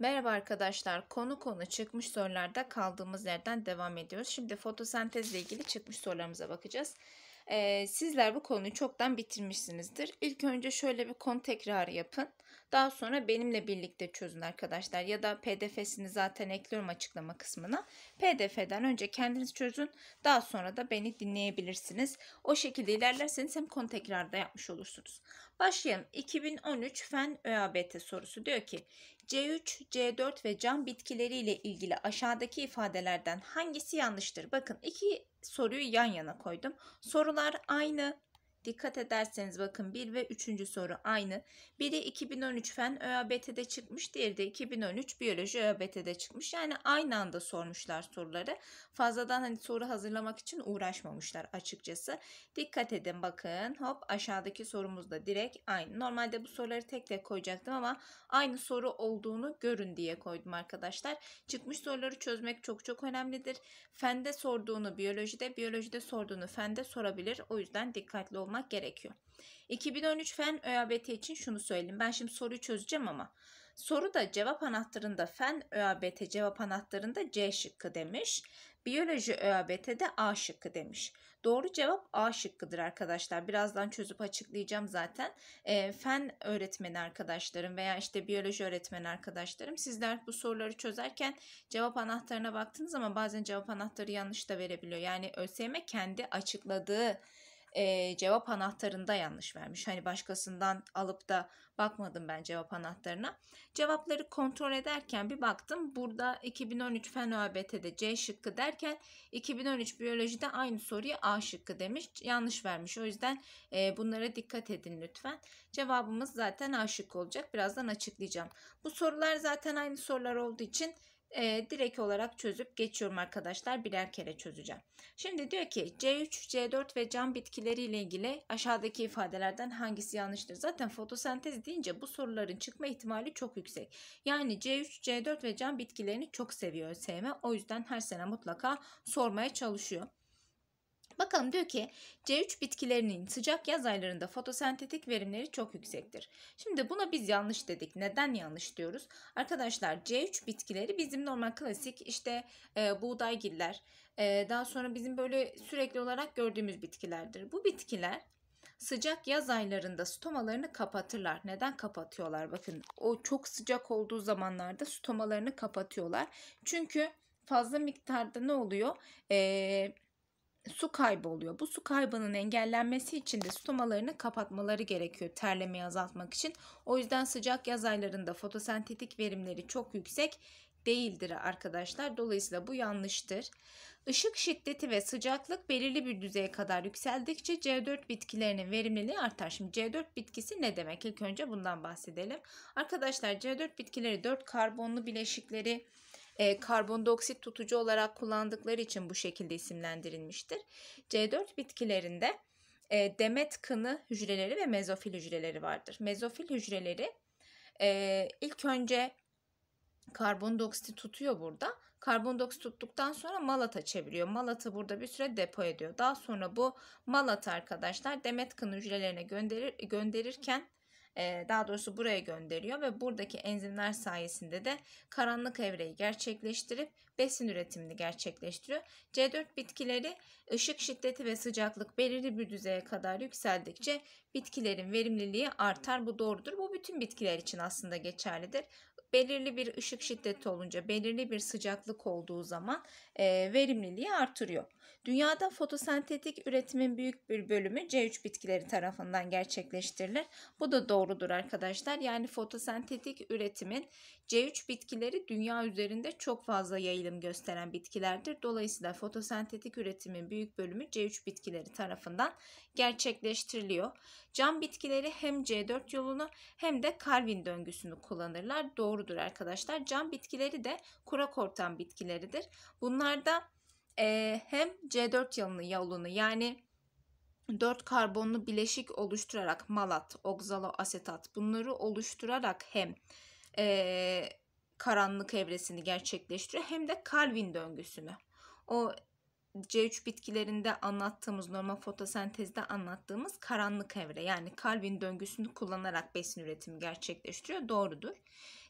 Merhaba arkadaşlar. Konu konu çıkmış sorularda kaldığımız yerden devam ediyoruz. Şimdi fotosentezle ilgili çıkmış sorularımıza bakacağız. Ee, sizler bu konuyu çoktan bitirmişsinizdir. İlk önce şöyle bir konu tekrarı yapın. Daha sonra benimle birlikte çözün arkadaşlar. Ya da pdf'sini zaten ekliyorum açıklama kısmına. pdf'den önce kendiniz çözün. Daha sonra da beni dinleyebilirsiniz. O şekilde ilerlerseniz hem konu tekrarı da yapmış olursunuz. Başlayalım. 2013 Fen ÖABT sorusu diyor ki C3, C4 ve cam bitkileriyle ilgili aşağıdaki ifadelerden hangisi yanlıştır? Bakın iki soruyu yan yana koydum. Sorular aynı. Dikkat ederseniz bakın 1 ve 3. soru aynı. Biri 2013 fen ÖABT'de çıkmış, diğeri de 2013 biyoloji ÖABT'de çıkmış. Yani aynı anda sormuşlar soruları. Fazladan hani soru hazırlamak için uğraşmamışlar açıkçası. Dikkat edin bakın. Hop aşağıdaki sorumuz da direkt aynı. Normalde bu soruları tek tek koyacaktım ama aynı soru olduğunu görün diye koydum arkadaşlar. Çıkmış soruları çözmek çok çok önemlidir. Fende sorduğunu biyolojide, biyolojide sorduğunu fende sorabilir. O yüzden dikkatli olmak gerekiyor. 2013 fen ÖABT için şunu söyleyeyim. Ben şimdi soruyu çözeceğim ama soru da cevap anahtarında fen ÖABT cevap anahtarında C şıkkı demiş. Biyoloji ÖABT'de A şıkkı demiş. Doğru cevap A şıkkıdır arkadaşlar. Birazdan çözüp açıklayacağım zaten. E, fen öğretmeni arkadaşlarım veya işte biyoloji öğretmeni arkadaşlarım sizler bu soruları çözerken cevap anahtarına baktınız ama bazen cevap anahtarı yanlış da verebiliyor. Yani ÖSYM kendi açıkladığı e, cevap anahtarında yanlış vermiş. Hani başkasından alıp da bakmadım ben cevap anahtarına. Cevapları kontrol ederken bir baktım. Burada 2013 Fen ÖABT'de C şıkkı derken 2013 biyolojide aynı soruya A şıkkı demiş. Yanlış vermiş. O yüzden e, bunlara dikkat edin lütfen. Cevabımız zaten A şıkkı olacak. Birazdan açıklayacağım. Bu sorular zaten aynı sorular olduğu için e, direkt olarak çözüp geçiyorum arkadaşlar. Birer kere çözeceğim. Şimdi diyor ki C3, C4 ve cam bitkileri ile ilgili aşağıdaki ifadelerden hangisi yanlıştır? Zaten fotosentez deyince bu soruların çıkma ihtimali çok yüksek. Yani C3, C4 ve cam bitkilerini çok seviyor ÖSYM. O yüzden her sene mutlaka sormaya çalışıyor. Bakalım diyor ki C3 bitkilerinin sıcak yaz aylarında fotosentetik verimleri çok yüksektir. Şimdi buna biz yanlış dedik. Neden yanlış diyoruz? Arkadaşlar C3 bitkileri bizim normal klasik işte e, buğdaygiller e, daha sonra bizim böyle sürekli olarak gördüğümüz bitkilerdir. Bu bitkiler sıcak yaz aylarında stomalarını kapatırlar. Neden kapatıyorlar? Bakın o çok sıcak olduğu zamanlarda stomalarını kapatıyorlar. Çünkü fazla miktarda ne oluyor? Eee su kaybı oluyor. Bu su kaybının engellenmesi için de stomalarını kapatmaları gerekiyor terlemeyi azaltmak için. O yüzden sıcak yaz aylarında fotosentetik verimleri çok yüksek değildir arkadaşlar. Dolayısıyla bu yanlıştır. Işık şiddeti ve sıcaklık belirli bir düzeye kadar yükseldikçe C4 bitkilerinin verimliliği artar. Şimdi C4 bitkisi ne demek? İlk önce bundan bahsedelim. Arkadaşlar C4 bitkileri 4 karbonlu bileşikleri e, karbondioksit tutucu olarak kullandıkları için bu şekilde isimlendirilmiştir. C4 bitkilerinde e, demet kını hücreleri ve mezofil hücreleri vardır. Mezofil hücreleri e, ilk önce karbondioksit tutuyor burada. Karbondioksit tuttuktan sonra malata çeviriyor. Malatı burada bir süre depo ediyor. Daha sonra bu malatı arkadaşlar demet kını hücrelerine gönderir, gönderirken daha doğrusu buraya gönderiyor ve buradaki enzimler sayesinde de karanlık evreyi gerçekleştirip besin üretimini gerçekleştiriyor. C4 bitkileri ışık şiddeti ve sıcaklık belirli bir düzeye kadar yükseldikçe bitkilerin verimliliği artar. Bu doğrudur. Bu bütün bitkiler için aslında geçerlidir belirli bir ışık şiddeti olunca, belirli bir sıcaklık olduğu zaman verimliliği artırıyor. Dünyada fotosentetik üretimin büyük bir bölümü C3 bitkileri tarafından gerçekleştirilir. Bu da doğrudur arkadaşlar. Yani fotosentetik üretimin C3 bitkileri dünya üzerinde çok fazla yayılım gösteren bitkilerdir. Dolayısıyla fotosentetik üretimin büyük bölümü C3 bitkileri tarafından gerçekleştiriliyor. Cam bitkileri hem C4 yolunu hem de Calvin döngüsünü kullanırlar. Doğrudur arkadaşlar. Cam bitkileri de kurak ortam bitkileridir. Bunlarda e, hem C4 yolunu, yolunu yani 4 karbonlu bileşik oluşturarak malat, oksaloasetat bunları oluşturarak hem e, karanlık evresini gerçekleştiriyor hem de Calvin döngüsünü. O C3 bitkilerinde anlattığımız normal fotosentezde anlattığımız karanlık evre yani Calvin döngüsünü kullanarak besin üretimi gerçekleştiriyor. Doğrudur.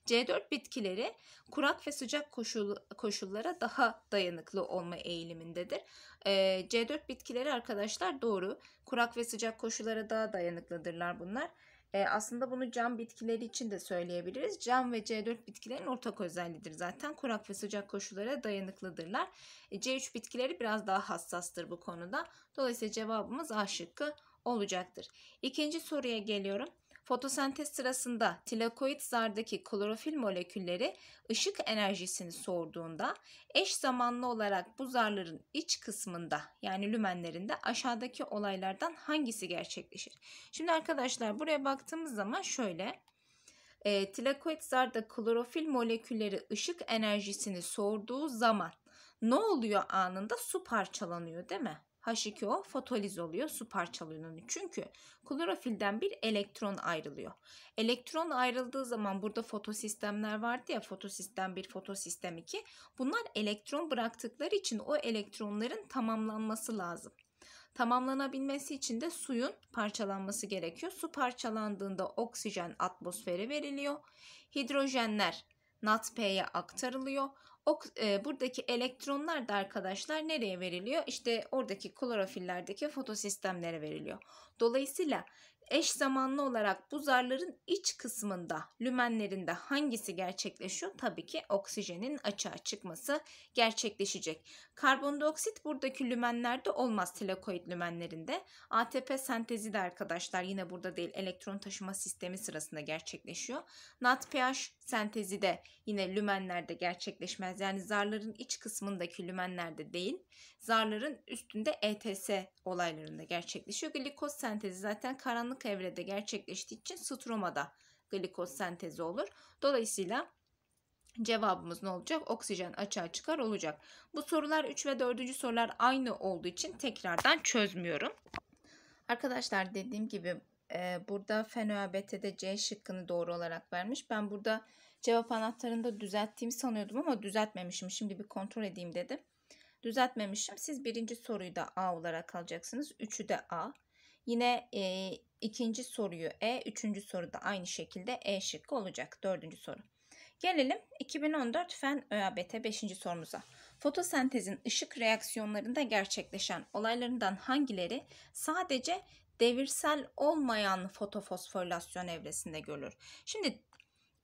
C4 bitkileri kurak ve sıcak koşul, koşullara daha dayanıklı olma eğilimindedir. Ee, C4 bitkileri arkadaşlar doğru. Kurak ve sıcak koşullara daha dayanıklıdırlar bunlar. E, aslında bunu cam bitkileri için de söyleyebiliriz. Cam ve C4 bitkilerin ortak özelliğidir zaten. Kurak ve sıcak koşullara dayanıklıdırlar. E, C3 bitkileri biraz daha hassastır bu konuda. Dolayısıyla cevabımız A şıkkı olacaktır. İkinci soruya geliyorum. Fotosentez sırasında tilakoid zardaki klorofil molekülleri ışık enerjisini sorduğunda eş zamanlı olarak bu zarların iç kısmında yani lümenlerinde aşağıdaki olaylardan hangisi gerçekleşir? Şimdi arkadaşlar buraya baktığımız zaman şöyle e, tilakoid zarda klorofil molekülleri ışık enerjisini sorduğu zaman ne oluyor anında su parçalanıyor değil mi? H2O fotoliz oluyor, su parçalanıyor. Çünkü klorofilden bir elektron ayrılıyor. Elektron ayrıldığı zaman burada fotosistemler vardı ya fotosistem 1, fotosistem 2. Bunlar elektron bıraktıkları için o elektronların tamamlanması lazım. Tamamlanabilmesi için de suyun parçalanması gerekiyor. Su parçalandığında oksijen atmosfere veriliyor. Hidrojenler NADP'ye aktarılıyor. E, buradaki elektronlar da arkadaşlar nereye veriliyor? İşte oradaki klorofillerdeki fotosistemlere veriliyor. Dolayısıyla eş zamanlı olarak bu zarların iç kısmında, lümenlerinde hangisi gerçekleşiyor? Tabii ki oksijenin açığa çıkması gerçekleşecek. Karbondioksit buradaki lümenlerde olmaz tilakoid lümenlerinde. ATP sentezi de arkadaşlar yine burada değil elektron taşıma sistemi sırasında gerçekleşiyor. NADPH sentezi de yine lümenlerde gerçekleşmez. Yani zarların iç kısmındaki lümenlerde değil, zarların üstünde ETS olaylarında gerçekleşiyor. Glikoz sentezi zaten karanlık evrede gerçekleştiği için stromada glikoz sentezi olur. Dolayısıyla Cevabımız ne olacak? Oksijen açığa çıkar olacak. Bu sorular 3 ve 4. sorular aynı olduğu için tekrardan çözmüyorum. Arkadaşlar dediğim gibi e, burada FNÖABT'de C şıkkını doğru olarak vermiş. Ben burada cevap anahtarında düzelttiğimi sanıyordum ama düzeltmemişim. Şimdi bir kontrol edeyim dedim. Düzeltmemişim. Siz birinci soruyu da A olarak alacaksınız. Üçü de A. Yine e, ikinci soruyu E, üçüncü soru da aynı şekilde E şıkkı olacak. Dördüncü soru. Gelelim 2014 Fen ÖABT 5. sorumuza. Fotosentezin ışık reaksiyonlarında gerçekleşen olaylarından hangileri sadece devirsel olmayan fotofosforilasyon evresinde görülür? Şimdi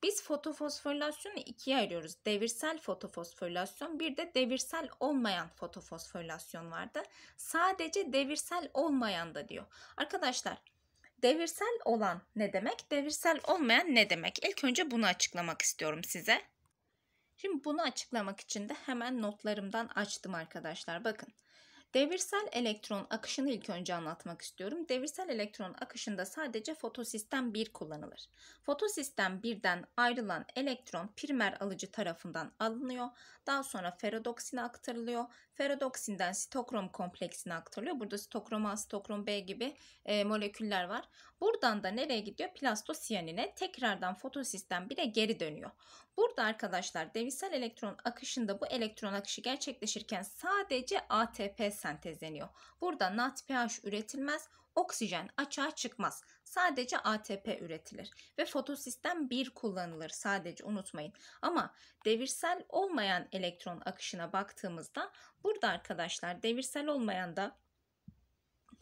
biz fotofosforilasyonu ikiye ayırıyoruz. Devirsel fotofosforilasyon bir de devirsel olmayan fotofosforilasyon vardı. Sadece devirsel olmayan da diyor. Arkadaşlar Devirsel olan ne demek? Devirsel olmayan ne demek? İlk önce bunu açıklamak istiyorum size. Şimdi bunu açıklamak için de hemen notlarımdan açtım arkadaşlar. Bakın. Devirsel elektron akışını ilk önce anlatmak istiyorum. Devirsel elektron akışında sadece fotosistem 1 kullanılır. Fotosistem 1'den ayrılan elektron primer alıcı tarafından alınıyor. Daha sonra ferrodoksine aktarılıyor. Ferrodoksinden sitokrom kompleksine aktarılıyor. Burada sitokrom A, sitokrom B gibi e, moleküller var. Buradan da nereye gidiyor? Plastosiyanine tekrardan fotosistem 1'e geri dönüyor. Burada arkadaşlar devirsel elektron akışında bu elektron akışı gerçekleşirken sadece ATP sentezleniyor. Burada NADPH üretilmez, oksijen açığa çıkmaz. Sadece ATP üretilir ve fotosistem 1 kullanılır sadece unutmayın. Ama devirsel olmayan elektron akışına baktığımızda burada arkadaşlar devirsel olmayan da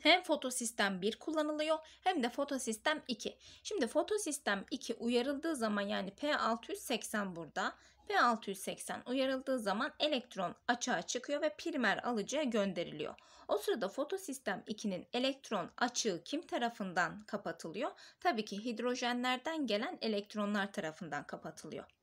hem fotosistem 1 kullanılıyor hem de fotosistem 2. Şimdi fotosistem 2 uyarıldığı zaman yani P680 burada. P680 uyarıldığı zaman elektron açığa çıkıyor ve primer alıcıya gönderiliyor. O sırada fotosistem 2'nin elektron açığı kim tarafından kapatılıyor? Tabii ki hidrojenlerden gelen elektronlar tarafından kapatılıyor.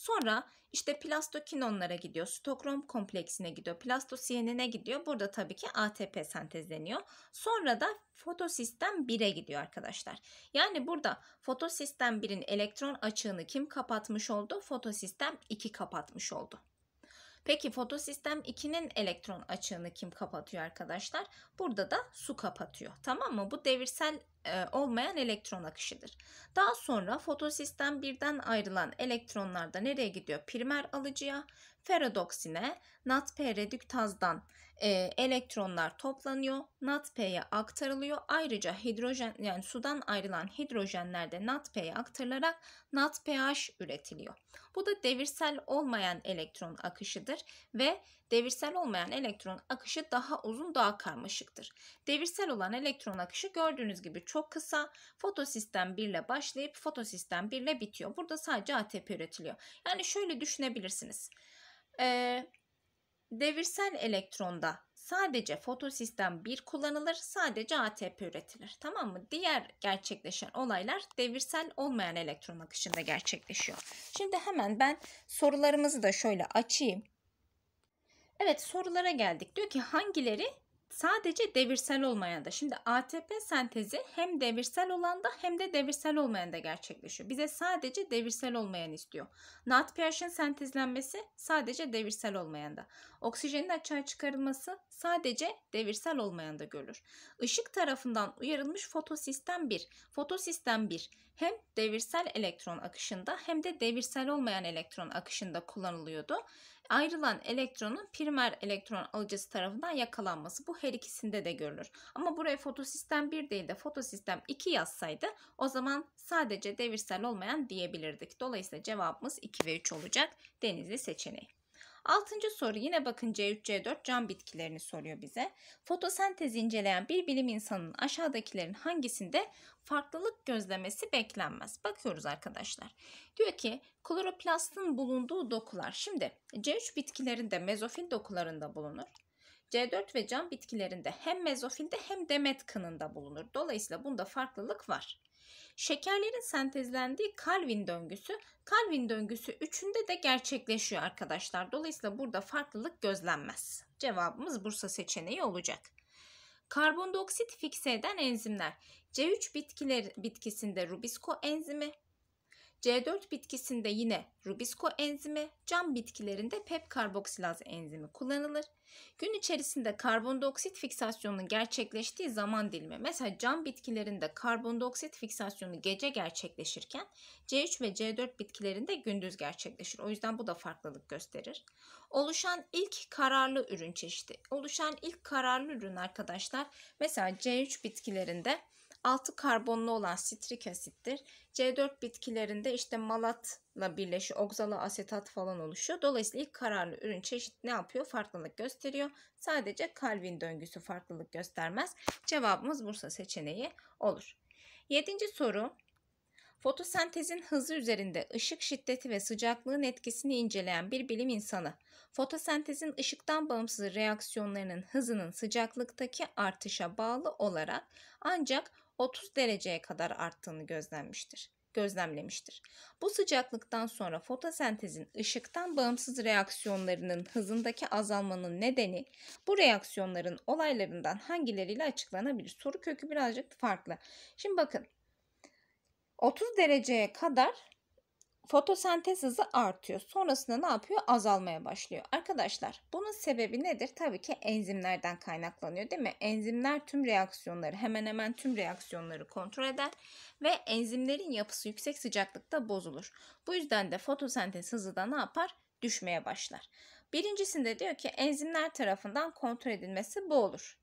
Sonra işte plastokinonlara gidiyor, stokrom kompleksine gidiyor, plastosiyenine gidiyor. Burada tabii ki ATP sentezleniyor. Sonra da fotosistem 1'e gidiyor arkadaşlar. Yani burada fotosistem 1'in elektron açığını kim kapatmış oldu? Fotosistem 2 kapatmış oldu. Peki fotosistem 2'nin elektron açığını kim kapatıyor arkadaşlar? Burada da su kapatıyor. Tamam mı? Bu devirsel e, olmayan elektron akışıdır. Daha sonra fotosistem birden ayrılan elektronlar da nereye gidiyor? Primer alıcıya, ferrodoksine, NADP redüktazdan e, elektronlar toplanıyor, NADP'ye aktarılıyor. Ayrıca hidrojen yani sudan ayrılan hidrojenler de NADP'ye aktarılarak NADPH üretiliyor. Bu da devirsel olmayan elektron akışıdır ve devirsel olmayan elektron akışı daha uzun, daha karmaşıktır. Devirsel olan elektron akışı gördüğünüz gibi çok kısa. Fotosistem 1 ile başlayıp fotosistem 1 ile bitiyor. Burada sadece ATP üretiliyor. Yani şöyle düşünebilirsiniz. Ee, devirsel elektronda sadece fotosistem 1 kullanılır, sadece ATP üretilir. Tamam mı? Diğer gerçekleşen olaylar devirsel olmayan elektron akışında gerçekleşiyor. Şimdi hemen ben sorularımızı da şöyle açayım. Evet sorulara geldik. Diyor ki hangileri sadece devirsel olmayan da. Şimdi ATP sentezi hem devirsel olan da hem de devirsel olmayan da gerçekleşiyor. Bize sadece devirsel olmayan istiyor. NADPH'in sentezlenmesi sadece devirsel olmayan da. Oksijenin açığa çıkarılması sadece devirsel olmayan da görülür. Işık tarafından uyarılmış fotosistem 1. Fotosistem 1 hem devirsel elektron akışında hem de devirsel olmayan elektron akışında kullanılıyordu ayrılan elektronun primer elektron alıcısı tarafından yakalanması. Bu her ikisinde de görülür. Ama buraya fotosistem 1 değil de fotosistem 2 yazsaydı o zaman sadece devirsel olmayan diyebilirdik. Dolayısıyla cevabımız 2 ve 3 olacak. Denizli seçeneği. Altıncı soru yine bakın C3, C4 cam bitkilerini soruyor bize. Fotosentezi inceleyen bir bilim insanının aşağıdakilerin hangisinde farklılık gözlemesi beklenmez. Bakıyoruz arkadaşlar. Diyor ki kloroplastın bulunduğu dokular. Şimdi C3 bitkilerinde mezofil dokularında bulunur. C4 ve cam bitkilerinde hem mezofilde hem demet kınında bulunur. Dolayısıyla bunda farklılık var. Şekerlerin sentezlendiği Calvin döngüsü Calvin döngüsü üçünde de gerçekleşiyor arkadaşlar. Dolayısıyla burada farklılık gözlenmez. Cevabımız Bursa seçeneği olacak. Karbondioksit fikse eden enzimler. C3 bitkiler bitkisinde Rubisco enzimi, C4 bitkisinde yine Rubisco enzimi, cam bitkilerinde pep karboksilaz enzimi kullanılır. Gün içerisinde karbondioksit fiksasyonunun gerçekleştiği zaman dilimi mesela cam bitkilerinde karbondioksit fiksasyonu gece gerçekleşirken C3 ve C4 bitkilerinde gündüz gerçekleşir. O yüzden bu da farklılık gösterir. Oluşan ilk kararlı ürün çeşidi. Oluşan ilk kararlı ürün arkadaşlar mesela C3 bitkilerinde 6 karbonlu olan sitrik asittir. C4 bitkilerinde işte malatla birleşiyor. Oksalı asetat falan oluşuyor. Dolayısıyla ilk kararlı ürün çeşit ne yapıyor? Farklılık gösteriyor. Sadece Calvin döngüsü farklılık göstermez. Cevabımız Bursa seçeneği olur. Yedinci soru. Fotosentezin hızı üzerinde ışık şiddeti ve sıcaklığın etkisini inceleyen bir bilim insanı, fotosentezin ışıktan bağımsız reaksiyonlarının hızının sıcaklıktaki artışa bağlı olarak ancak 30 dereceye kadar arttığını gözlenmiştir gözlemlemiştir. Bu sıcaklıktan sonra fotosentezin ışıktan bağımsız reaksiyonlarının hızındaki azalmanın nedeni bu reaksiyonların olaylarından hangileriyle açıklanabilir? Soru kökü birazcık farklı. Şimdi bakın 30 dereceye kadar fotosentez hızı artıyor. Sonrasında ne yapıyor? Azalmaya başlıyor. Arkadaşlar bunun sebebi nedir? Tabii ki enzimlerden kaynaklanıyor değil mi? Enzimler tüm reaksiyonları hemen hemen tüm reaksiyonları kontrol eder ve enzimlerin yapısı yüksek sıcaklıkta bozulur. Bu yüzden de fotosentez hızı da ne yapar? Düşmeye başlar. Birincisinde diyor ki enzimler tarafından kontrol edilmesi bu olur.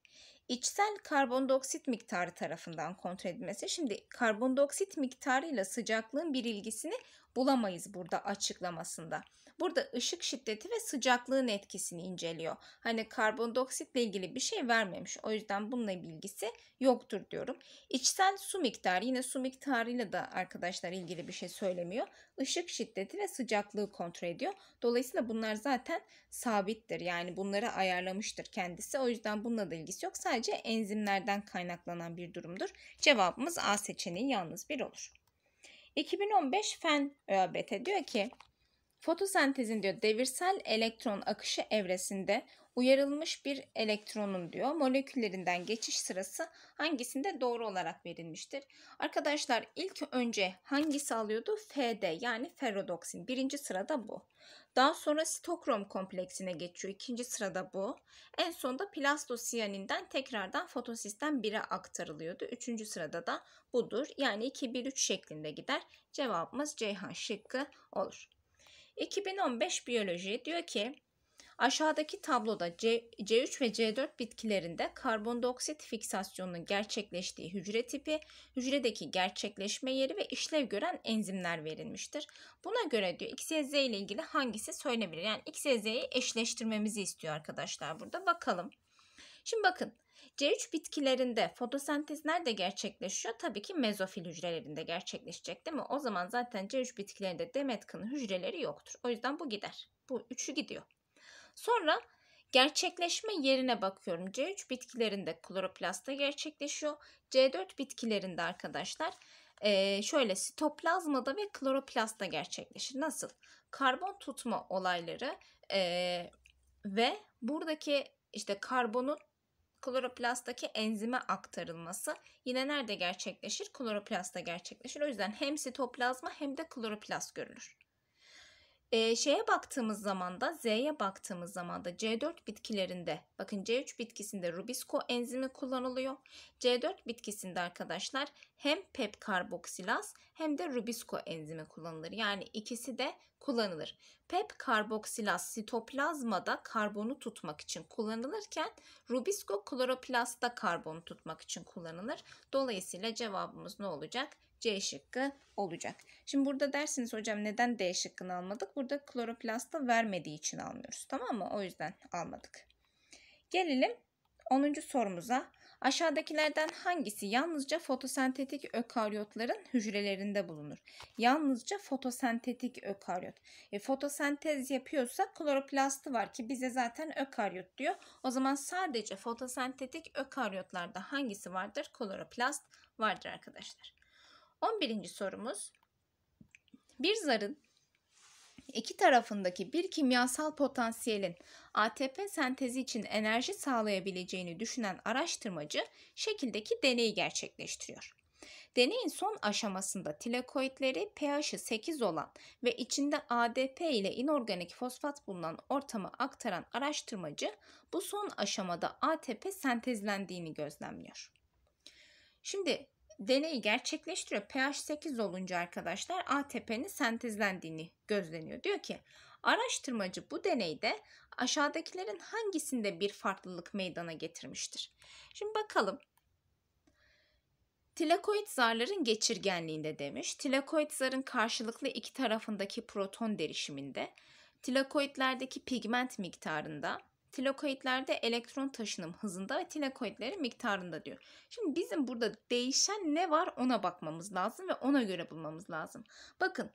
İçsel karbondioksit miktarı tarafından kontrol edilmesi. Şimdi karbondioksit miktarı ile sıcaklığın bir ilgisini bulamayız burada açıklamasında. Burada ışık şiddeti ve sıcaklığın etkisini inceliyor. Hani karbondioksitle ilgili bir şey vermemiş. O yüzden bununla bilgisi yoktur diyorum. İçsel su miktarı yine su miktarıyla da arkadaşlar ilgili bir şey söylemiyor. Işık şiddeti ve sıcaklığı kontrol ediyor. Dolayısıyla bunlar zaten sabittir. Yani bunları ayarlamıştır kendisi. O yüzden bununla da ilgisi yok. Sadece enzimlerden kaynaklanan bir durumdur. Cevabımız A seçeneği yalnız bir olur. 2015 Fen ÖABT diyor ki fotosentezin diyor devirsel elektron akışı evresinde uyarılmış bir elektronun diyor moleküllerinden geçiş sırası hangisinde doğru olarak verilmiştir? Arkadaşlar ilk önce hangisi alıyordu? FD yani ferrodoksin. Birinci sırada bu. Daha sonra sitokrom kompleksine geçiyor. İkinci sırada bu. En sonunda plastosiyaninden tekrardan fotosistem 1'e aktarılıyordu. Üçüncü sırada da budur. Yani 2-1-3 şeklinde gider. Cevabımız Ceyhan şıkkı olur. 2015 biyoloji diyor ki Aşağıdaki tabloda C, C3 ve C4 bitkilerinde karbondioksit fiksasyonunun gerçekleştiği hücre tipi, hücredeki gerçekleşme yeri ve işlev gören enzimler verilmiştir. Buna göre diyor X, Y, ile ilgili hangisi söylenebilir? Yani X, Y, Z'yi eşleştirmemizi istiyor arkadaşlar burada. Bakalım. Şimdi bakın C3 bitkilerinde fotosentez nerede gerçekleşiyor? Tabii ki mezofil hücrelerinde gerçekleşecek değil mi? O zaman zaten C3 bitkilerinde demet kanı hücreleri yoktur. O yüzden bu gider. Bu üçü gidiyor. Sonra gerçekleşme yerine bakıyorum. C3 bitkilerinde kloroplastta gerçekleşiyor. C4 bitkilerinde arkadaşlar e, şöyle sitoplazmada ve kloroplastta gerçekleşir. Nasıl? Karbon tutma olayları ve buradaki işte karbonun kloroplasttaki enzime aktarılması yine nerede gerçekleşir? Kloroplastta gerçekleşir. O yüzden hem sitoplazma hem de kloroplast görülür. E, şeye baktığımız zaman da Z'ye baktığımız zaman da C4 bitkilerinde bakın C3 bitkisinde Rubisco enzimi kullanılıyor. C4 bitkisinde arkadaşlar hem pep karboksilaz hem de Rubisco enzimi kullanılır. Yani ikisi de kullanılır. Pep karboksilaz sitoplazmada karbonu tutmak için kullanılırken Rubisco kloroplastta karbonu tutmak için kullanılır. Dolayısıyla cevabımız ne olacak? C şıkkı olacak. Şimdi burada dersiniz hocam neden D şıkkını almadık? Burada kloroplasta vermediği için almıyoruz. Tamam mı? O yüzden almadık. Gelelim 10. sorumuza. Aşağıdakilerden hangisi yalnızca fotosentetik ökaryotların hücrelerinde bulunur? Yalnızca fotosentetik ökaryot. E, fotosentez yapıyorsa kloroplastı var ki bize zaten ökaryot diyor. O zaman sadece fotosentetik ökaryotlarda hangisi vardır? Kloroplast vardır arkadaşlar. 11. sorumuz. Bir zarın iki tarafındaki bir kimyasal potansiyelin ATP sentezi için enerji sağlayabileceğini düşünen araştırmacı şekildeki deneyi gerçekleştiriyor. Deneyin son aşamasında tilakoidleri pH'i 8 olan ve içinde ADP ile inorganik fosfat bulunan ortama aktaran araştırmacı bu son aşamada ATP sentezlendiğini gözlemliyor. Şimdi deneyi gerçekleştiriyor. pH 8 olunca arkadaşlar ATP'nin sentezlendiğini gözleniyor. Diyor ki araştırmacı bu deneyde aşağıdakilerin hangisinde bir farklılık meydana getirmiştir? Şimdi bakalım. Tilakoid zarların geçirgenliğinde demiş. Tilakoid zarın karşılıklı iki tarafındaki proton derişiminde, tilakoidlerdeki pigment miktarında, tilakoidlerde elektron taşınım hızında ve tilakoidlerin miktarında diyor. Şimdi bizim burada değişen ne var ona bakmamız lazım ve ona göre bulmamız lazım. Bakın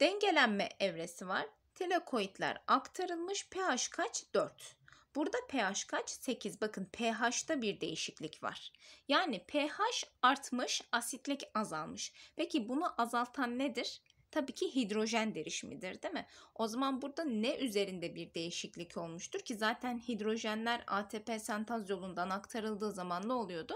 dengelenme evresi var. Tilakoidler aktarılmış. pH kaç? 4. Burada pH kaç? 8. Bakın pH'ta bir değişiklik var. Yani pH artmış, asitlik azalmış. Peki bunu azaltan nedir? Tabii ki hidrojen derişimidir değil mi? O zaman burada ne üzerinde bir değişiklik olmuştur ki zaten hidrojenler ATP sentaz yolundan aktarıldığı zaman ne oluyordu?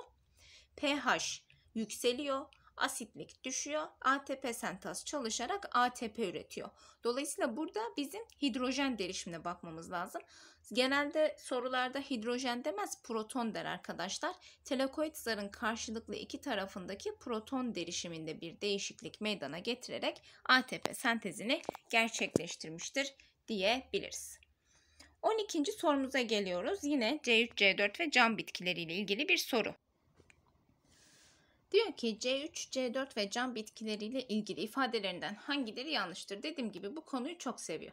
pH yükseliyor, asitlik düşüyor, ATP sentaz çalışarak ATP üretiyor. Dolayısıyla burada bizim hidrojen derişimine bakmamız lazım. Genelde sorularda hidrojen demez proton der arkadaşlar. Telekoid zarın karşılıklı iki tarafındaki proton derişiminde bir değişiklik meydana getirerek ATP sentezini gerçekleştirmiştir diyebiliriz. 12. sorumuza geliyoruz. Yine C3, C4 ve cam bitkileriyle ilgili bir soru. Diyor ki C3, C4 ve cam bitkileriyle ilgili ifadelerinden hangileri yanlıştır? Dediğim gibi bu konuyu çok seviyor.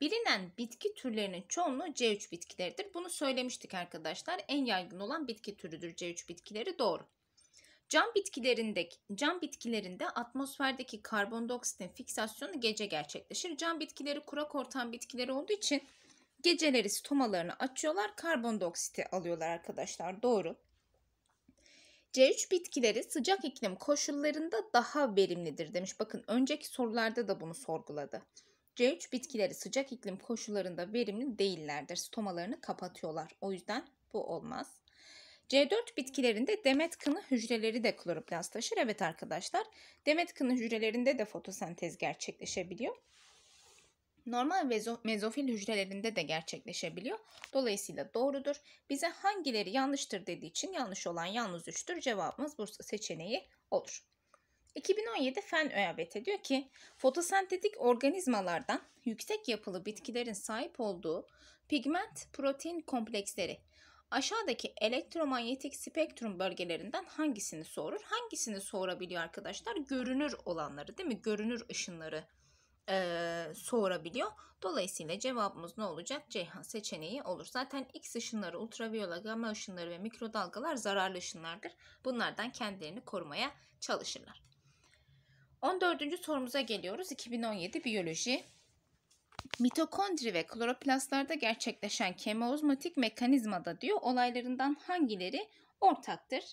Bilinen bitki türlerinin çoğunluğu C3 bitkileridir. Bunu söylemiştik arkadaşlar. En yaygın olan bitki türüdür C3 bitkileri doğru. Cam bitkilerinde, cam bitkilerinde atmosferdeki karbondioksitin fiksasyonu gece gerçekleşir. Cam bitkileri kurak ortam bitkileri olduğu için geceleri stomalarını açıyorlar, karbondioksiti alıyorlar arkadaşlar. Doğru. C3 bitkileri sıcak iklim koşullarında daha verimlidir demiş. Bakın önceki sorularda da bunu sorguladı. C3 bitkileri sıcak iklim koşullarında verimli değillerdir. Stomalarını kapatıyorlar. O yüzden bu olmaz. C4 bitkilerinde demet kını hücreleri de kloroplast taşır. Evet arkadaşlar demet kını hücrelerinde de fotosentez gerçekleşebiliyor. Normal mezofil hücrelerinde de gerçekleşebiliyor. Dolayısıyla doğrudur. Bize hangileri yanlıştır dediği için yanlış olan yalnız 3'tür. Cevabımız Bursa seçeneği olur. 2017 Fen ÖABT diyor ki fotosentetik organizmalardan yüksek yapılı bitkilerin sahip olduğu pigment protein kompleksleri aşağıdaki elektromanyetik spektrum bölgelerinden hangisini sorur? Hangisini sorabiliyor arkadaşlar? Görünür olanları değil mi? Görünür ışınları e, sorabiliyor. Dolayısıyla cevabımız ne olacak? Ceyhan seçeneği olur. Zaten X ışınları, ultraviyole, gamma ışınları ve mikrodalgalar zararlı ışınlardır. Bunlardan kendilerini korumaya çalışırlar. 14. sorumuza geliyoruz. 2017 biyoloji. Mitokondri ve kloroplastlarda gerçekleşen kemoozmotik mekanizmada diyor olaylarından hangileri ortaktır?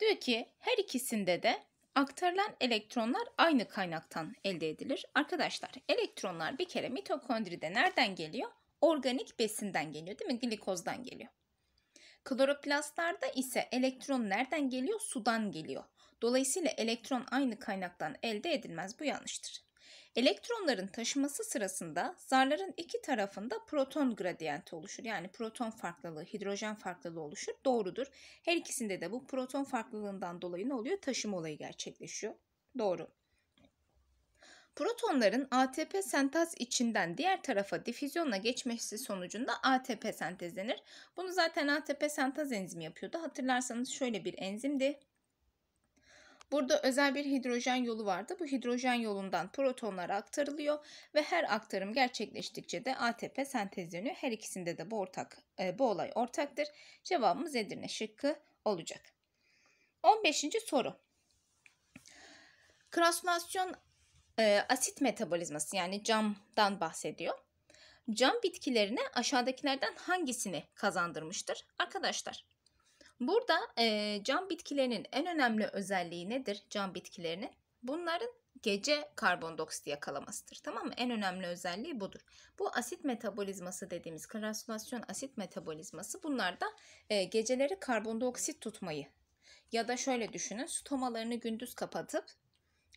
Diyor ki her ikisinde de aktarılan elektronlar aynı kaynaktan elde edilir. Arkadaşlar elektronlar bir kere mitokondride nereden geliyor? Organik besinden geliyor değil mi? Glikozdan geliyor. Kloroplastlarda ise elektron nereden geliyor? Sudan geliyor. Dolayısıyla elektron aynı kaynaktan elde edilmez. Bu yanlıştır. Elektronların taşıması sırasında zarların iki tarafında proton gradiyenti oluşur. Yani proton farklılığı, hidrojen farklılığı oluşur. Doğrudur. Her ikisinde de bu proton farklılığından dolayı ne oluyor? Taşıma olayı gerçekleşiyor. Doğru. Protonların ATP sentaz içinden diğer tarafa difüzyonla geçmesi sonucunda ATP sentezlenir. Bunu zaten ATP sentaz enzimi yapıyordu. Hatırlarsanız şöyle bir enzimdi. Burada özel bir hidrojen yolu vardı. Bu hidrojen yolundan protonlara aktarılıyor ve her aktarım gerçekleştikçe de ATP sentezleniyor. Her ikisinde de bu ortak e, bu olay ortaktır. Cevabımız Edirne şıkkı olacak. 15. soru. Krasülasyon e, asit metabolizması yani camdan bahsediyor. Cam bitkilerine aşağıdakilerden hangisini kazandırmıştır? Arkadaşlar Burada e, cam bitkilerinin en önemli özelliği nedir cam bitkilerinin? Bunların gece karbondioksit yakalamasıdır. Tamam mı? En önemli özelliği budur. Bu asit metabolizması dediğimiz krasülasyon asit metabolizması bunlarda e, geceleri karbondioksit tutmayı ya da şöyle düşünün stomalarını gündüz kapatıp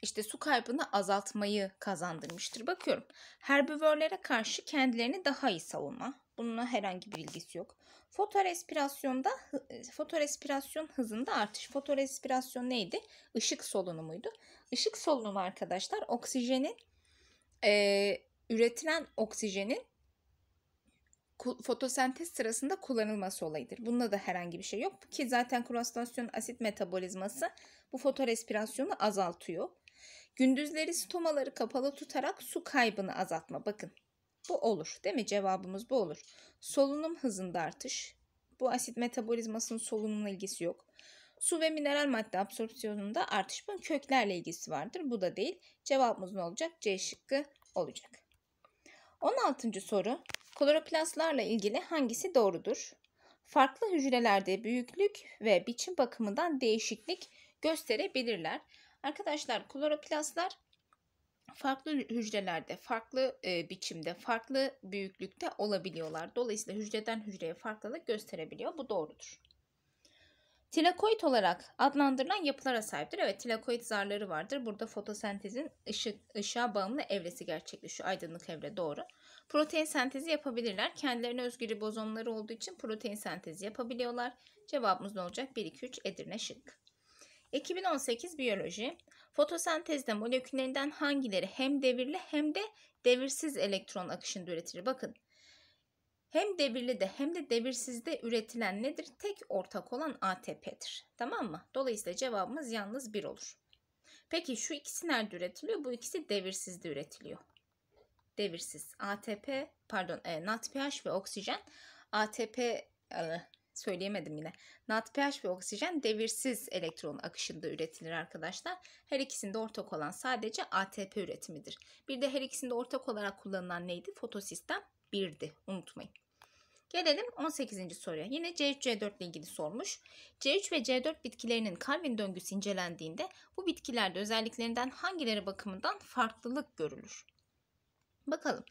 işte su kaybını azaltmayı kazandırmıştır. Bakıyorum herbivörlere karşı kendilerini daha iyi savunma. Bununla herhangi bir ilgisi yok. Fotorespirasyonda e, fotorespirasyon hızında artış. Fotorespirasyon neydi? Işık solunumuydu. Işık solunumu arkadaşlar oksijenin e, üretilen oksijenin fotosentez sırasında kullanılması olayıdır. Bunda da herhangi bir şey yok ki zaten krostasyon asit metabolizması bu fotorespirasyonu azaltıyor. Gündüzleri stomaları kapalı tutarak su kaybını azaltma. Bakın bu olur değil mi? Cevabımız bu olur. Solunum hızında artış. Bu asit metabolizmasının solunumla ilgisi yok. Su ve mineral madde absorpsiyonunda artış. Bunun köklerle ilgisi vardır. Bu da değil. Cevabımız ne olacak? C şıkkı olacak. 16. soru. Kloroplastlarla ilgili hangisi doğrudur? Farklı hücrelerde büyüklük ve biçim bakımından değişiklik gösterebilirler. Arkadaşlar kloroplastlar farklı hücrelerde, farklı e, biçimde, farklı büyüklükte olabiliyorlar. Dolayısıyla hücreden hücreye farklılık gösterebiliyor. Bu doğrudur. Tilakoid olarak adlandırılan yapılara sahiptir. Evet tilakoid zarları vardır. Burada fotosentezin ışık, ışığa bağımlı evresi gerçekleşiyor. Aydınlık evre doğru. Protein sentezi yapabilirler. Kendilerine özgü ribozomları olduğu için protein sentezi yapabiliyorlar. Cevabımız ne olacak? 1, 2, 3 Edirne şık. 2018 biyoloji. Fotosentezde moleküllerinden hangileri hem devirli hem de devirsiz elektron akışında üretilir? Bakın hem devirli de hem de devirsizde üretilen nedir? Tek ortak olan ATP'dir. Tamam mı? Dolayısıyla cevabımız yalnız 1 olur. Peki şu ikisi nerede üretiliyor? Bu ikisi devirsizde üretiliyor. Devirsiz. ATP, pardon, e, NADPH ve oksijen. ATP, e, söyleyemedim yine. NADPH ve oksijen devirsiz elektron akışında üretilir arkadaşlar. Her ikisinde ortak olan sadece ATP üretimidir. Bir de her ikisinde ortak olarak kullanılan neydi? Fotosistem 1'di. Unutmayın. Gelelim 18. soruya. Yine C3 C4 ile ilgili sormuş. C3 ve C4 bitkilerinin Calvin döngüsü incelendiğinde bu bitkilerde özelliklerinden hangileri bakımından farklılık görülür? Bakalım.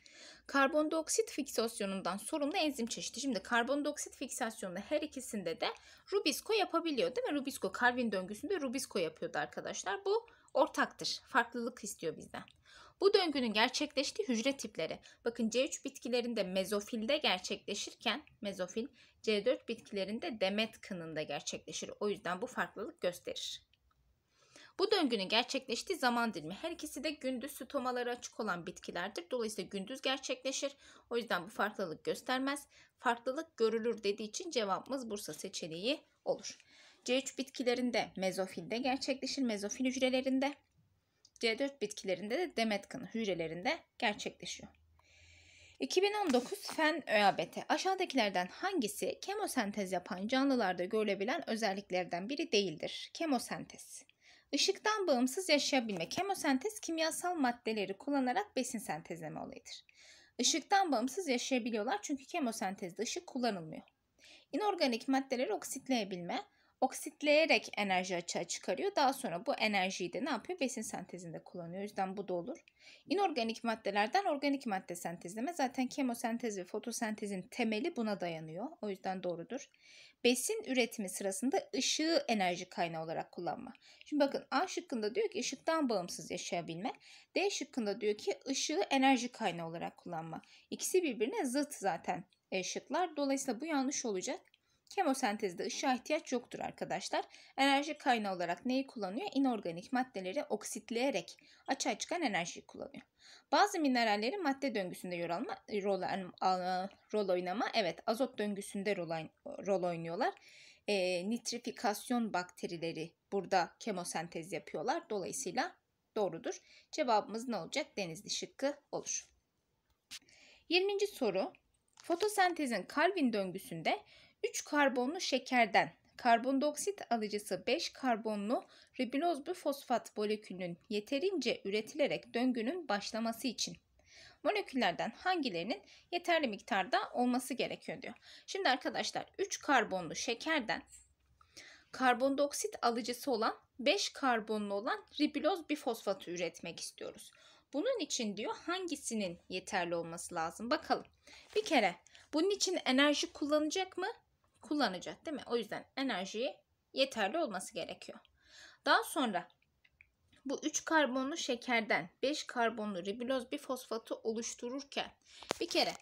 Karbondioksit fiksasyonundan sorumlu enzim çeşidi. Şimdi karbondioksit fiksasyonunda her ikisinde de Rubisco yapabiliyor değil mi? Rubisco Calvin döngüsünde Rubisco yapıyordu arkadaşlar. Bu ortaktır. Farklılık istiyor bizden. Bu döngünün gerçekleştiği hücre tipleri. Bakın C3 bitkilerinde mezofilde gerçekleşirken mezofil C4 bitkilerinde demet kınında gerçekleşir. O yüzden bu farklılık gösterir. Bu döngünün gerçekleştiği zaman dilimi her ikisi de gündüz stomaları açık olan bitkilerdir. Dolayısıyla gündüz gerçekleşir. O yüzden bu farklılık göstermez. Farklılık görülür dediği için cevabımız Bursa seçeneği olur. C3 bitkilerinde mezofilde gerçekleşir. Mezofil hücrelerinde. C4 bitkilerinde de demet kanı hücrelerinde gerçekleşiyor. 2019 Fen ÖABT aşağıdakilerden hangisi kemosentez yapan canlılarda görülebilen özelliklerden biri değildir? Kemosentez. Işıktan bağımsız yaşayabilme. Kemosentez kimyasal maddeleri kullanarak besin sentezleme olayıdır. Işıktan bağımsız yaşayabiliyorlar çünkü kemosentezde ışık kullanılmıyor. İnorganik maddeleri oksitleyebilme oksitleyerek enerji açığa çıkarıyor. Daha sonra bu enerjiyi de ne yapıyor? Besin sentezinde kullanıyor. O yüzden bu da olur. İnorganik maddelerden organik madde sentezleme. Zaten kemosentez ve fotosentezin temeli buna dayanıyor. O yüzden doğrudur. Besin üretimi sırasında ışığı enerji kaynağı olarak kullanma. Şimdi bakın A şıkkında diyor ki ışıktan bağımsız yaşayabilme. D şıkkında diyor ki ışığı enerji kaynağı olarak kullanma. İkisi birbirine zıt zaten şıklar. Dolayısıyla bu yanlış olacak. Kemosentezde ışığa ihtiyaç yoktur arkadaşlar. Enerji kaynağı olarak neyi kullanıyor? İnorganik maddeleri oksitleyerek açığa çıkan enerjiyi kullanıyor. Bazı minerallerin madde döngüsünde rol, alma, rol, rol oynama. Evet azot döngüsünde rol, rol oynuyorlar. E, nitrifikasyon bakterileri burada kemosentez yapıyorlar. Dolayısıyla doğrudur. Cevabımız ne olacak? Denizli şıkkı olur. 20. soru. Fotosentezin Calvin döngüsünde 3 karbonlu şekerden karbondioksit alıcısı 5 karbonlu riboz bir fosfat molekülünün yeterince üretilerek döngünün başlaması için moleküllerden hangilerinin yeterli miktarda olması gerekiyor diyor. Şimdi arkadaşlar 3 karbonlu şekerden karbondioksit alıcısı olan 5 karbonlu olan riboz bir fosfatı üretmek istiyoruz. Bunun için diyor hangisinin yeterli olması lazım? Bakalım. Bir kere bunun için enerji kullanacak mı? Kullanacak değil mi? O yüzden enerjiyi yeterli olması gerekiyor. Daha sonra bu 3 karbonlu şekerden 5 karbonlu riboz bir fosfatı oluştururken bir kere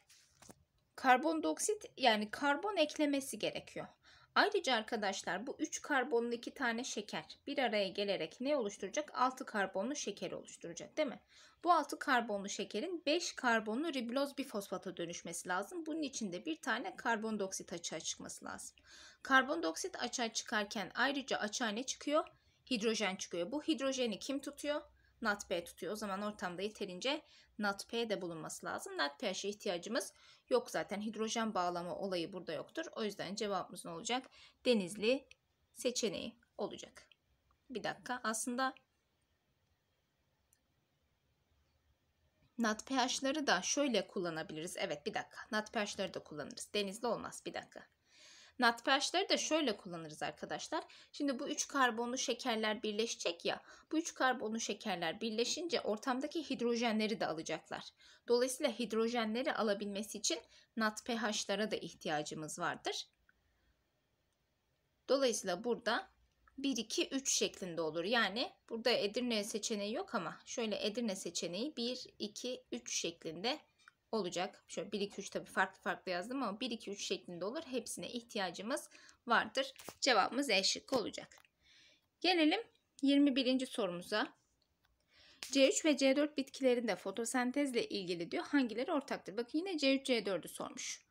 karbondioksit yani karbon eklemesi gerekiyor. Ayrıca arkadaşlar bu 3 karbonlu 2 tane şeker bir araya gelerek ne oluşturacak? 6 karbonlu şeker oluşturacak değil mi? Bu 6 karbonlu şekerin 5 karbonlu riboz bir fosfata dönüşmesi lazım. Bunun için de bir tane karbondioksit açığa çıkması lazım. Karbondioksit açığa çıkarken ayrıca açığa ne çıkıyor? Hidrojen çıkıyor. Bu hidrojeni kim tutuyor? NADP tutuyor. O zaman ortamda yeterince NADP de bulunması lazım. NADPH'e ihtiyacımız yok zaten. Hidrojen bağlama olayı burada yoktur. O yüzden cevabımız ne olacak? Denizli seçeneği olacak. Bir dakika. Aslında NADPH'ları da şöyle kullanabiliriz. Evet bir dakika. NADPH'ları da kullanırız. Denizli olmaz. Bir dakika. NADPH'ları da şöyle kullanırız arkadaşlar. Şimdi bu 3 karbonlu şekerler birleşecek ya. Bu 3 karbonlu şekerler birleşince ortamdaki hidrojenleri de alacaklar. Dolayısıyla hidrojenleri alabilmesi için NADPH'lara da ihtiyacımız vardır. Dolayısıyla burada 1, 2, 3 şeklinde olur. Yani burada Edirne seçeneği yok ama şöyle Edirne seçeneği 1, 2, 3 şeklinde olacak. Şöyle 1, 2, 3 tabii farklı farklı yazdım ama 1, 2, 3 şeklinde olur. Hepsine ihtiyacımız vardır. Cevabımız E şıkkı olacak. Gelelim 21. sorumuza. C3 ve C4 bitkilerinde fotosentezle ilgili diyor hangileri ortaktır? Bakın yine C3 C4'ü sormuş.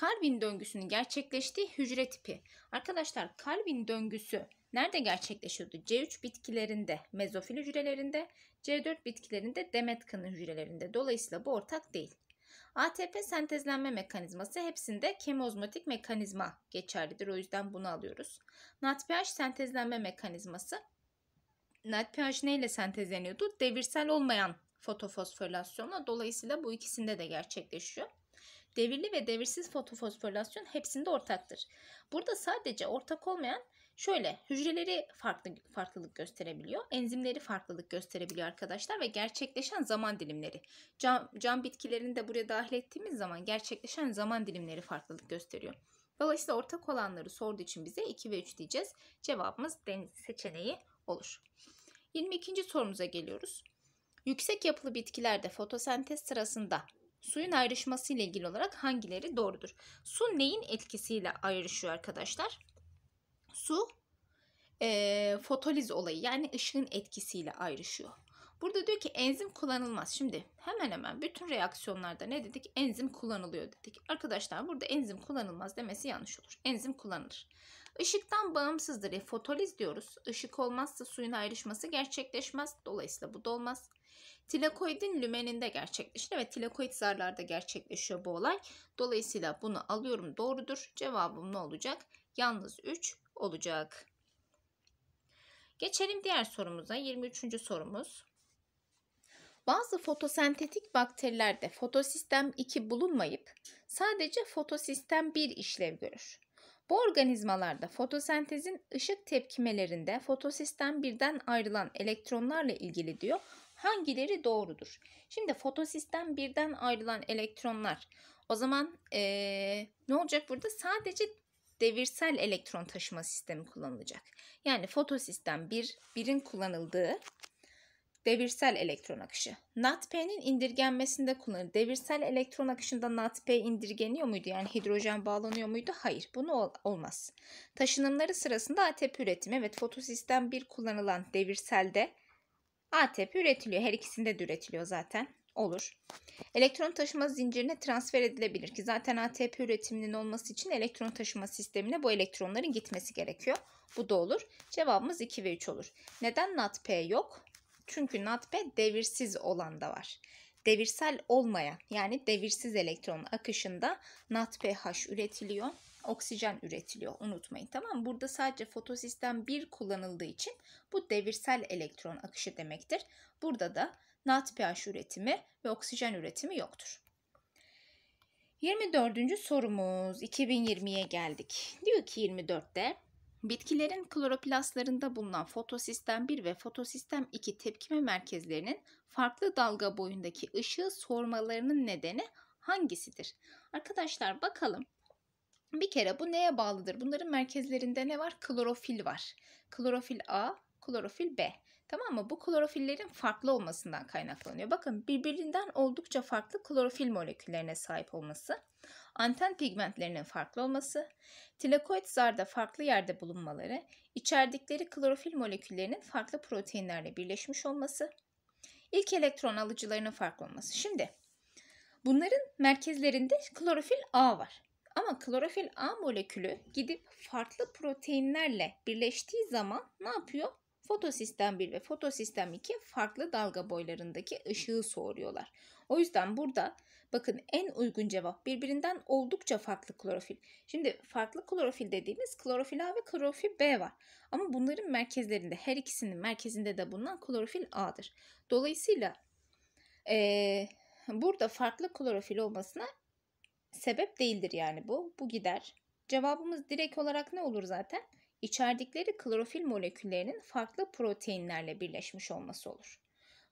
Calvin döngüsünün gerçekleştiği hücre tipi. Arkadaşlar Calvin döngüsü nerede gerçekleşiyordu? C3 bitkilerinde, mezofil hücrelerinde, C4 bitkilerinde demet kanı hücrelerinde. Dolayısıyla bu ortak değil. ATP sentezlenme mekanizması hepsinde kemozmatik mekanizma geçerlidir. O yüzden bunu alıyoruz. NADPH sentezlenme mekanizması. NADPH neyle sentezleniyordu? Devirsel olmayan fotofosforilasyonla. Dolayısıyla bu ikisinde de gerçekleşiyor. Devirli ve devirsiz fotofosforilasyon hepsinde ortaktır. Burada sadece ortak olmayan Şöyle hücreleri farklı farklılık gösterebiliyor. Enzimleri farklılık gösterebiliyor arkadaşlar ve gerçekleşen zaman dilimleri. Cam, cam bitkilerini de buraya dahil ettiğimiz zaman gerçekleşen zaman dilimleri farklılık gösteriyor. Dolayısıyla ortak olanları sorduğu için bize 2 ve 3 diyeceğiz. Cevabımız deniz seçeneği olur. 22. sorumuza geliyoruz. Yüksek yapılı bitkilerde fotosentez sırasında suyun ayrışması ile ilgili olarak hangileri doğrudur? Su neyin etkisiyle ayrışıyor arkadaşlar? Su e, fotoliz olayı yani ışığın etkisiyle ayrışıyor. Burada diyor ki enzim kullanılmaz. Şimdi hemen hemen bütün reaksiyonlarda ne dedik? Enzim kullanılıyor dedik. Arkadaşlar burada enzim kullanılmaz demesi yanlış olur. Enzim kullanılır. Işıktan bağımsızdır. E, fotoliz diyoruz. Işık olmazsa suyun ayrışması gerçekleşmez. Dolayısıyla bu da olmaz. Tilakoidin lümeninde gerçekleşir. Evet tilakoid zarlarda gerçekleşiyor bu olay. Dolayısıyla bunu alıyorum doğrudur. Cevabım ne olacak? Yalnız 3 olacak. Geçelim diğer sorumuza. 23. sorumuz. Bazı fotosentetik bakterilerde fotosistem 2 bulunmayıp sadece fotosistem 1 işlev görür. Bu organizmalarda fotosentezin ışık tepkimelerinde fotosistem birden ayrılan elektronlarla ilgili diyor. Hangileri doğrudur? Şimdi fotosistem birden ayrılan elektronlar o zaman ee, ne olacak burada? Sadece devirsel elektron taşıma sistemi kullanılacak. Yani fotosistem 1, birin kullanıldığı devirsel elektron akışı. NADP'nin indirgenmesinde kullanılır. Devirsel elektron akışında NADP indirgeniyor muydu? Yani hidrojen bağlanıyor muydu? Hayır. Bunu ol- olmaz. Taşınımları sırasında ATP üretimi. Evet fotosistem 1 kullanılan devirselde ATP üretiliyor. Her ikisinde de üretiliyor zaten. Olur. Elektron taşıma zincirine transfer edilebilir ki zaten ATP üretiminin olması için elektron taşıma sistemine bu elektronların gitmesi gerekiyor. Bu da olur. Cevabımız 2 ve 3 olur. Neden NADP yok? Çünkü NADP devirsiz olan da var. Devirsel olmayan yani devirsiz elektron akışında NADPH üretiliyor. Oksijen üretiliyor. Unutmayın tamam mı? Burada sadece fotosistem 1 kullanıldığı için bu devirsel elektron akışı demektir. Burada da NADPH üretimi ve oksijen üretimi yoktur. 24. sorumuz 2020'ye geldik. Diyor ki 24'te bitkilerin kloroplastlarında bulunan fotosistem 1 ve fotosistem 2 tepkime merkezlerinin farklı dalga boyundaki ışığı sormalarının nedeni hangisidir? Arkadaşlar bakalım. Bir kere bu neye bağlıdır? Bunların merkezlerinde ne var? Klorofil var. Klorofil A, klorofil B. Tamam mı? Bu klorofillerin farklı olmasından kaynaklanıyor. Bakın birbirinden oldukça farklı klorofil moleküllerine sahip olması, anten pigmentlerinin farklı olması, tilakoid zarda farklı yerde bulunmaları, içerdikleri klorofil moleküllerinin farklı proteinlerle birleşmiş olması, ilk elektron alıcılarının farklı olması. Şimdi bunların merkezlerinde klorofil A var. Ama klorofil A molekülü gidip farklı proteinlerle birleştiği zaman ne yapıyor? Fotosistem 1 ve fotosistem 2 farklı dalga boylarındaki ışığı soğuruyorlar. O yüzden burada bakın en uygun cevap birbirinden oldukça farklı klorofil. Şimdi farklı klorofil dediğimiz klorofil A ve klorofil B var. Ama bunların merkezlerinde her ikisinin merkezinde de bulunan klorofil A'dır. Dolayısıyla ee, burada farklı klorofil olmasına sebep değildir yani bu. Bu gider. Cevabımız direkt olarak ne olur zaten? İçerdikleri klorofil moleküllerinin farklı proteinlerle birleşmiş olması olur.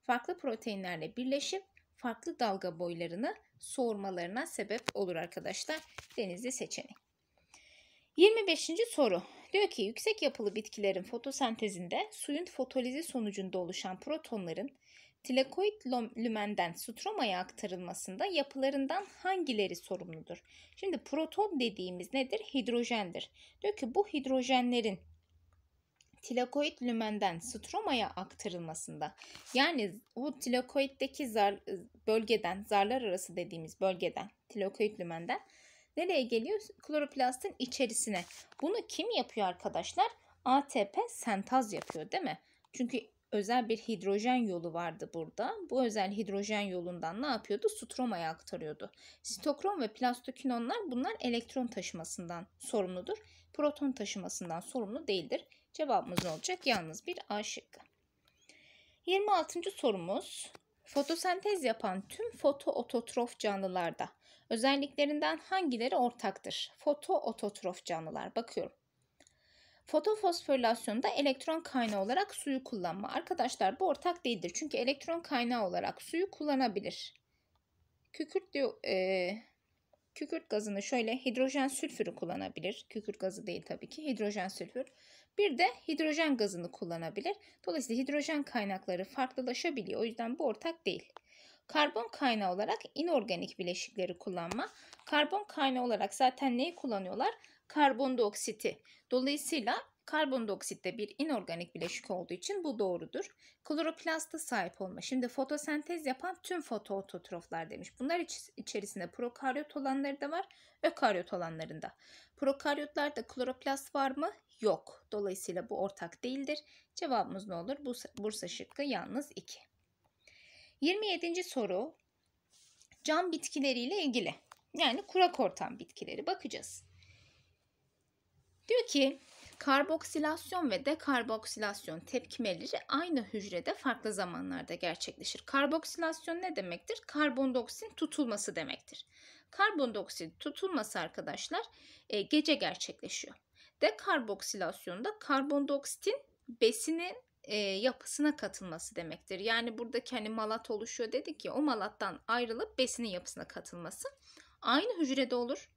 Farklı proteinlerle birleşip farklı dalga boylarını soğurmalarına sebep olur arkadaşlar. Denizli seçeneği. 25. soru. Diyor ki yüksek yapılı bitkilerin fotosentezinde suyun fotolizi sonucunda oluşan protonların tilakoid lümenden stromaya aktarılmasında yapılarından hangileri sorumludur? Şimdi proton dediğimiz nedir? Hidrojendir. Diyor ki bu hidrojenlerin tilakoid lümenden stromaya aktarılmasında yani o tilakoiddeki zar, bölgeden zarlar arası dediğimiz bölgeden tilakoid lümenden nereye geliyor? Kloroplastın içerisine. Bunu kim yapıyor arkadaşlar? ATP sentaz yapıyor değil mi? Çünkü özel bir hidrojen yolu vardı burada. Bu özel hidrojen yolundan ne yapıyordu? Stromaya aktarıyordu. Sitokrom ve plastokinonlar bunlar elektron taşımasından sorumludur. Proton taşımasından sorumlu değildir. Cevabımız ne olacak? Yalnız bir A şıkkı. 26. sorumuz. Fotosentez yapan tüm fotoototrof canlılarda özelliklerinden hangileri ortaktır? Fotoototrof canlılar. Bakıyorum. Fotofosforilasyonda elektron kaynağı olarak suyu kullanma. Arkadaşlar bu ortak değildir. Çünkü elektron kaynağı olarak suyu kullanabilir. Kükürt e, kükürt gazını şöyle hidrojen sülfürü kullanabilir. Kükürt gazı değil tabii ki hidrojen sülfür. Bir de hidrojen gazını kullanabilir. Dolayısıyla hidrojen kaynakları farklılaşabiliyor. O yüzden bu ortak değil. Karbon kaynağı olarak inorganik bileşikleri kullanma. Karbon kaynağı olarak zaten neyi kullanıyorlar? Karbondioksiti. Dolayısıyla karbondioksit de bir inorganik bileşik olduğu için bu doğrudur. Kloroplasta sahip olma. Şimdi fotosentez yapan tüm fotoototroflar demiş. Bunlar iç, içerisinde prokaryot olanları da var, ökaryot olanlarında. Prokaryotlarda kloroplast var mı? Yok. Dolayısıyla bu ortak değildir. Cevabımız ne olur? Bursa, Bursa şıkkı yalnız 2. 27. soru cam bitkileriyle ilgili. Yani kurak ortam bitkileri bakacağız. Diyor ki karboksilasyon ve dekarboksilasyon tepkimeleri aynı hücrede farklı zamanlarda gerçekleşir. Karboksilasyon ne demektir? Karbondioksitin tutulması demektir. Karbondioksit tutulması arkadaşlar e, gece gerçekleşiyor. Dekarboksilasyonda karbondioksitin besinin e, yapısına katılması demektir. Yani buradaki hani malat oluşuyor dedik ya o malattan ayrılıp besinin yapısına katılması. Aynı hücrede olur.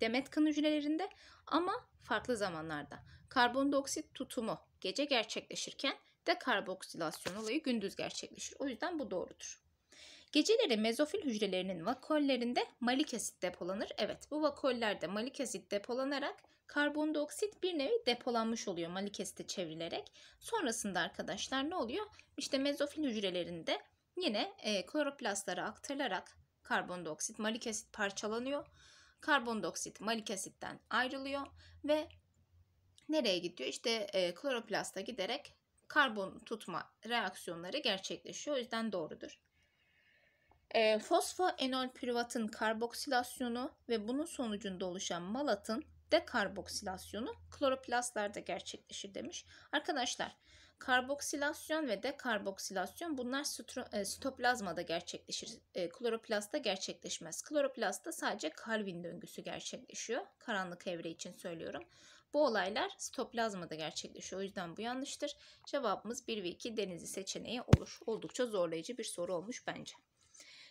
Demet kan hücrelerinde ama farklı zamanlarda. Karbondioksit tutumu gece gerçekleşirken dekarboksilasyon olayı gündüz gerçekleşir. O yüzden bu doğrudur. Geceleri mezofil hücrelerinin vakollerinde malik asit depolanır. Evet bu vakollerde malik asit depolanarak karbondioksit bir nevi depolanmış oluyor malik asite çevrilerek. Sonrasında arkadaşlar ne oluyor? İşte mezofil hücrelerinde yine e, kloroplastlara aktarılarak karbondioksit malik asit parçalanıyor. Karbondioksit malik asitten ayrılıyor ve nereye gidiyor? İşte e, kloroplasta giderek karbon tutma reaksiyonları gerçekleşiyor. O yüzden doğrudur. E, fosfoenol pürüvatın karboksilasyonu ve bunun sonucunda oluşan malatın dekarboksilasyonu kloroplastlarda gerçekleşir demiş. Arkadaşlar karboksilasyon ve dekarboksilasyon bunlar sitoplazmada gerçekleşir. E, kloroplastta gerçekleşmez. Kloroplastta sadece Calvin döngüsü gerçekleşiyor. Karanlık evre için söylüyorum. Bu olaylar sitoplazmada gerçekleşiyor. O yüzden bu yanlıştır. Cevabımız 1 ve 2 denizli seçeneği olur. Oldukça zorlayıcı bir soru olmuş bence.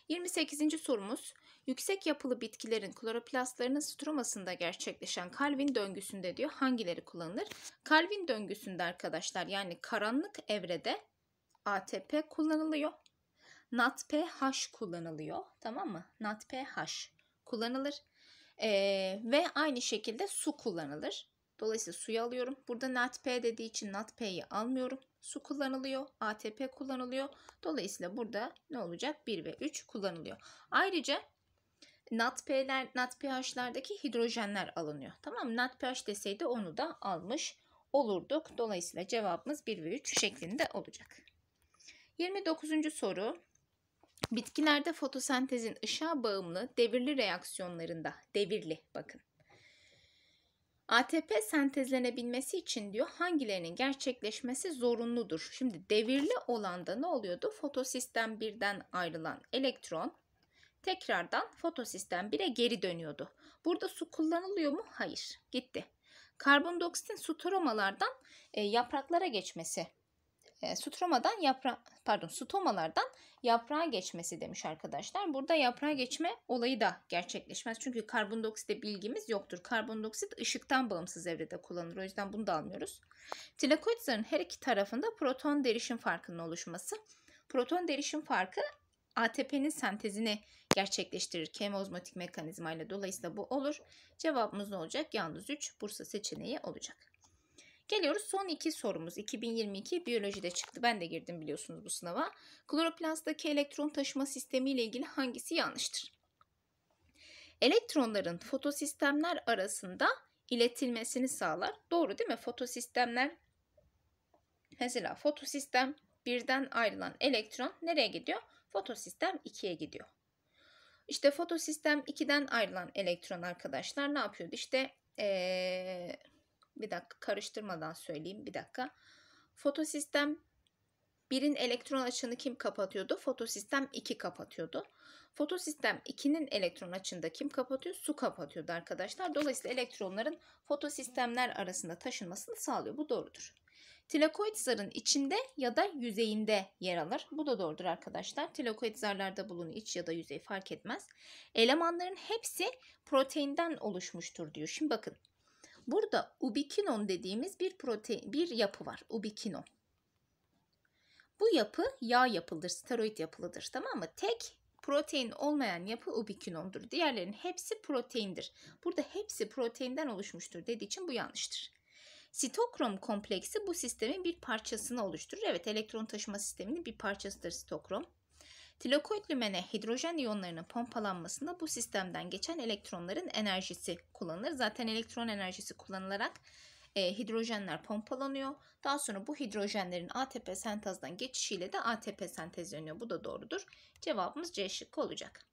28. sorumuz yüksek yapılı bitkilerin kloroplastlarının stromasında gerçekleşen Calvin döngüsünde diyor hangileri kullanılır? Calvin döngüsünde arkadaşlar yani karanlık evrede ATP kullanılıyor. NADPH kullanılıyor. Tamam mı? NADPH kullanılır. Ee, ve aynı şekilde su kullanılır. Dolayısıyla suyu alıyorum. Burada NADP dediği için NADP'yi almıyorum. Su kullanılıyor. ATP kullanılıyor. Dolayısıyla burada ne olacak? 1 ve 3 kullanılıyor. Ayrıca NADP'ler, NADPH'lardaki hidrojenler alınıyor. Tamam mı? NADPH deseydi onu da almış olurduk. Dolayısıyla cevabımız 1 ve 3 şeklinde olacak. 29. soru. Bitkilerde fotosentezin ışığa bağımlı devirli reaksiyonlarında, devirli bakın. ATP sentezlenebilmesi için diyor hangilerinin gerçekleşmesi zorunludur. Şimdi devirli olanda ne oluyordu? Fotosistem 1'den ayrılan elektron tekrardan fotosistem 1'e geri dönüyordu. Burada su kullanılıyor mu? Hayır. Gitti. Karbondioksitin stomalardan e, yapraklara geçmesi. E, stromadan yapra pardon stomalardan yaprağa geçmesi demiş arkadaşlar. Burada yaprağa geçme olayı da gerçekleşmez. Çünkü karbondioksite bilgimiz yoktur. Karbondioksit ışıktan bağımsız evrede kullanılır. O yüzden bunu da almıyoruz. Tilakoid zarın her iki tarafında proton derişim farkının oluşması. Proton derişim farkı ATP'nin sentezini gerçekleştirir kemozmatik mekanizmayla. Dolayısıyla bu olur. Cevabımız ne olacak? Yalnız 3 Bursa seçeneği olacak. Geliyoruz son iki sorumuz. 2022 biyolojide çıktı. Ben de girdim biliyorsunuz bu sınava. Kloroplasttaki elektron taşıma sistemi ile ilgili hangisi yanlıştır? Elektronların fotosistemler arasında iletilmesini sağlar. Doğru değil mi? Fotosistemler mesela fotosistem birden ayrılan elektron nereye gidiyor? Fotosistem 2'ye gidiyor. İşte fotosistem 2'den ayrılan elektron arkadaşlar ne yapıyordu? İşte ee, bir dakika karıştırmadan söyleyeyim bir dakika. Fotosistem Birin elektron açığını kim kapatıyordu? Fotosistem 2 kapatıyordu. Fotosistem 2'nin elektron açığını da kim kapatıyor? Su kapatıyordu arkadaşlar. Dolayısıyla elektronların fotosistemler arasında taşınmasını sağlıyor. Bu doğrudur. Tilakoid zarın içinde ya da yüzeyinde yer alır. Bu da doğrudur arkadaşlar. Tilakoid zarlarda bulunur iç ya da yüzey fark etmez. Elemanların hepsi proteinden oluşmuştur diyor. Şimdi bakın. Burada ubikinon dediğimiz bir protein bir yapı var. Ubikinon. Bu yapı yağ yapılıdır, steroid yapılıdır. Tamam mı? Tek protein olmayan yapı ubikinondur. Diğerlerinin hepsi proteindir. Burada hepsi proteinden oluşmuştur dediği için bu yanlıştır. Sitokrom kompleksi bu sistemin bir parçasını oluşturur. Evet elektron taşıma sisteminin bir parçasıdır sitokrom. Tilakoid lümene hidrojen iyonlarının pompalanmasında bu sistemden geçen elektronların enerjisi kullanılır. Zaten elektron enerjisi kullanılarak e, hidrojenler pompalanıyor. Daha sonra bu hidrojenlerin ATP sentezden geçişiyle de ATP sentezleniyor. Bu da doğrudur. Cevabımız C şıkkı olacak.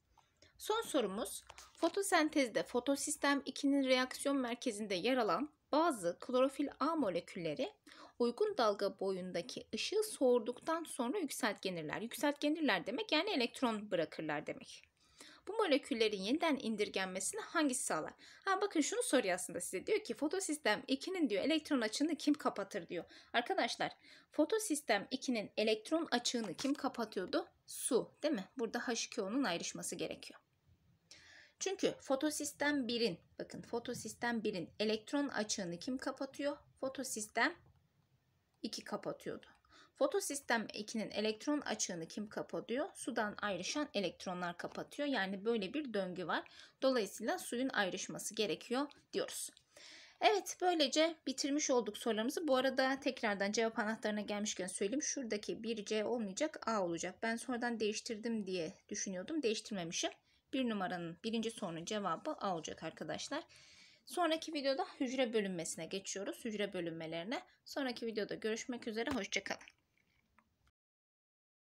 Son sorumuz fotosentezde fotosistem 2'nin reaksiyon merkezinde yer alan bazı klorofil A molekülleri uygun dalga boyundaki ışığı soğurduktan sonra yükseltgenirler. Yükseltgenirler demek yani elektron bırakırlar demek. Bu moleküllerin yeniden indirgenmesini hangisi sağlar? Ha bakın şunu soruyor aslında size. Diyor ki fotosistem 2'nin diyor elektron açığını kim kapatır diyor. Arkadaşlar fotosistem 2'nin elektron açığını kim kapatıyordu? Su değil mi? Burada H2O'nun ayrışması gerekiyor. Çünkü fotosistem 1'in bakın fotosistem 1'in elektron açığını kim kapatıyor? Fotosistem 2 kapatıyordu. Fotosistem 2'nin elektron açığını kim kapatıyor? Sudan ayrışan elektronlar kapatıyor. Yani böyle bir döngü var. Dolayısıyla suyun ayrışması gerekiyor diyoruz. Evet böylece bitirmiş olduk sorularımızı. Bu arada tekrardan cevap anahtarına gelmişken söyleyeyim. Şuradaki 1C olmayacak A olacak. Ben sonradan değiştirdim diye düşünüyordum. Değiştirmemişim. Bir numaranın birinci sorunun cevabı A olacak arkadaşlar. Sonraki videoda hücre bölünmesine geçiyoruz. Hücre bölünmelerine. Sonraki videoda görüşmek üzere. Hoşçakalın.